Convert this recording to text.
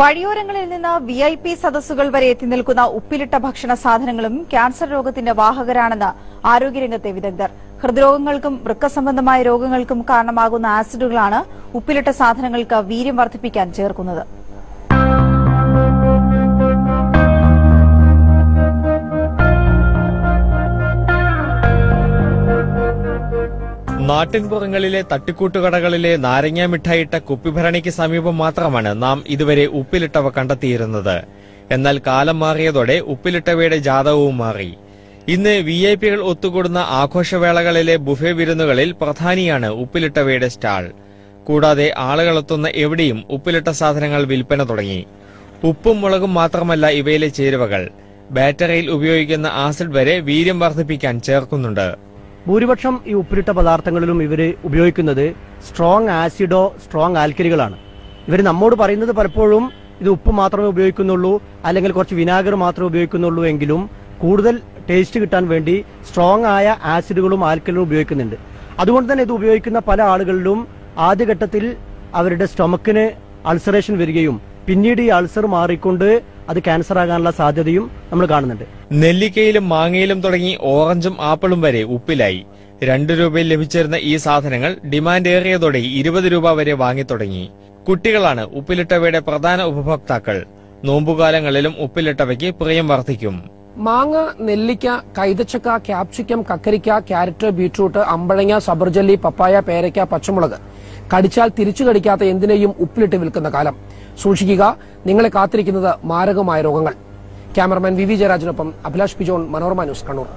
വഴിയോരങ്ങളിൽ നിന്ന് V I P സദസ്സുകൾ വരെ എത്തി നിൽക്കുന്ന ഉപ്പിലിട്ട ഭക്ഷണ സാധനങ്ങളും ക്യാൻസർ രോഗത്തിന്റെ വാഹകരാണെന്ന് ആരോഗ്യരംഗത്തെ വിദഗ്ധർ. ഹൃദ്രോഗങ്ങൾക്കും വൃക്ക സംബന്ധമായ രോഗങ്ങൾക്കും കാരണമാകുന്ന ആസിഡുകളാണ് ഉപ്പിലിട്ട സാധനങ്ങൾക്ക് വീര്യം വർദ്ധിപ്പിക്കാൻ ചേർക്കുന്നത്. നാട്ടിൻപുറങ്ങളിലെ തട്ടിക്കൂട്ടുകടകളിലെ നാരങ്ങ മിഠായിട്ട കുപ്പിഭരണിക്ക് സമീപം മാത്രമാണ് നാം ഇതുവരെ ഉപ്പിലിട്ടവ കണ്ടെത്തിയിരുന്നത്. എന്നാൽ കാലം മാറിയതോടെ ഉപ്പിലിട്ടവയുടെ ജാതകവും മാറി. ഇന്ന് വി ഐ പികൾ ഒത്തുകൂടുന്ന ആഘോഷവേളകളിലെ ബുഫേ വിരുന്നുകളിൽ പ്രധാനിയാണ് ഉപ്പിലിട്ടവയുടെ സ്റ്റാൾ. കൂടാതെ ആളുകളെത്തുന്ന എവിടെയും ഉപ്പിലിട്ട സാധനങ്ങൾ വിൽപ്പന തുടങ്ങി. ഉപ്പും മുളകും മാത്രമല്ല ഇവയിലെ ചേരുവകൾ. ബാറ്ററിയിൽ ഉപയോഗിക്കുന്ന ആസിഡ് വരെ വീര്യം വർദ്ധിപ്പിക്കാൻ ചേർക്കുന്നുണ്ട്. ഭൂരിപക്ഷം ഈ ഉപ്പിലിട്ട പദാർത്ഥങ്ങളിലും ഇവർ ഉപയോഗിക്കുന്നത് സ്ട്രോങ് ആസിഡോ സ്ട്രോങ് ആൽക്കലികളാണ് ഇവർ നമ്മോട് പറയുന്നത് പലപ്പോഴും ഇത് ഉപ്പ് മാത്രമേ ഉപയോഗിക്കുന്നുള്ളൂ അല്ലെങ്കിൽ കുറച്ച് വിനാഗർ മാത്രമേ ഉപയോഗിക്കുന്നുള്ളൂ എങ്കിലും കൂടുതൽ ടേസ്റ്റ് കിട്ടാൻ വേണ്ടി സ്ട്രോങ് ആയ ആസിഡുകളും ആൽക്കലുകളും ഉപയോഗിക്കുന്നുണ്ട്. അതുകൊണ്ട് തന്നെ ഇത് ഉപയോഗിക്കുന്ന പല ആളുകളിലും ആദ്യഘട്ടത്തിൽ അവരുടെ സ്റ്റൊമക്കിന് അൾസറേഷൻ വരികയും പിന്നീട് ഈ അൾസർ മാറിക്കൊണ്ട് അത് ക്യാൻസർ ആകാനുള്ള സാധ്യതയും നമ്മൾ കാണുന്നുണ്ട്. നെല്ലിക്കയിലും മാങ്ങയിലും തുടങ്ങി ഓറഞ്ചും ആപ്പിളും വരെ ഉപ്പിലായി. രണ്ടു രൂപയിൽ ലഭിച്ചിരുന്ന ഈ സാധനങ്ങൾ ഡിമാൻഡ് ഏറിയതോടെ ഇരുപത് രൂപ വരെ വാങ്ങി തുടങ്ങി. കുട്ടികളാണ് ഉപ്പിലിട്ടവയുടെ പ്രധാന ഉപഭോക്താക്കൾ. നോമ്പുകാലങ്ങളിലും ഉപ്പിലിട്ടവയ്ക്ക് പ്രിയം വർദ്ധിക്കും. മാങ്ങ നെല്ലിക്ക കൈതച്ചക്ക ക്യാപ്സിക്കം കക്കരിക്ക ക്യാരറ്റ് ബീട്രൂട്ട് അമ്പഴങ്ങ സബർജല്ലി പപ്പായ പേരയ്ക്ക പച്ചമുളക്. കടിച്ചാൽ തിരിച്ചു കടിക്കാത്ത എന്തിനേയും ഉപ്പിലിട്ട് വിൽക്കുന്ന കാലം. സൂക്ഷിക്കുക നിങ്ങളെ കാത്തിരിക്കുന്നത് മാരകമായ രോഗങ്ങൾ. ക്യാമറമാൻ വി വി ജയരാജനൊപ്പം അഭിലാഷ് പിജോൺ മനോരമ ന്യൂസ് കണ്ണൂർ.